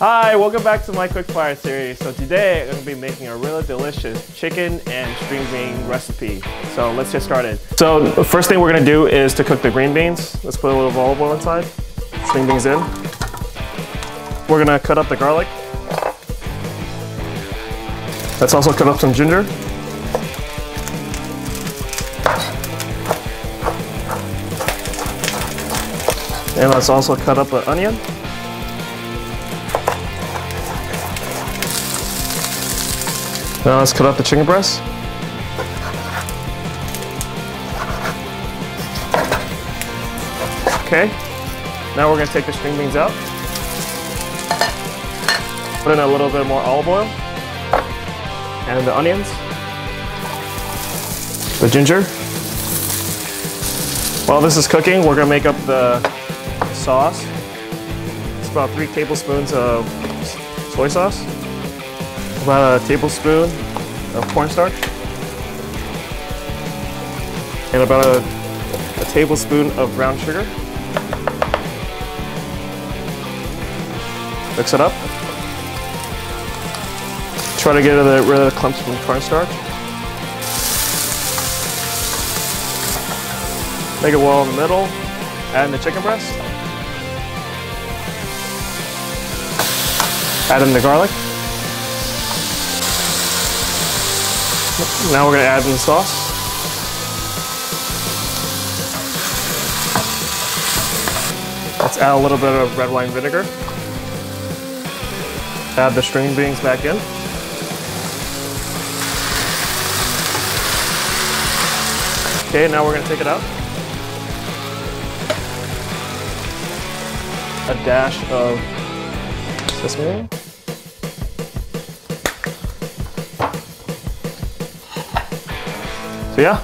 Hi, welcome back to my quick fire series. So today I'm going to be making a really delicious chicken and string bean recipe. So let's get started. So the first thing we're going to do is to cook the green beans. Let's put a little olive oil inside. String beans in. We're going to cut up the garlic. Let's also cut up some ginger. And let's also cut up an onion. Now let's cut up the chicken breast. Okay, now we're gonna take the string beans out. Put in a little bit more olive oil. And the onions. The ginger. While this is cooking, we're gonna make up the sauce. It's about three tablespoons of soy sauce about a tablespoon of cornstarch and about a, a tablespoon of brown sugar. Mix it up. Try to get rid of the clumps from cornstarch. Make it well in the middle. Add in the chicken breast. Add in the garlic. Now we're gonna add in the sauce. Let's add a little bit of red wine vinegar. Add the string beans back in. Okay, now we're gonna take it out. A dash of sesame So yeah,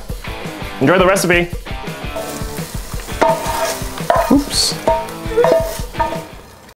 enjoy the recipe. Oops.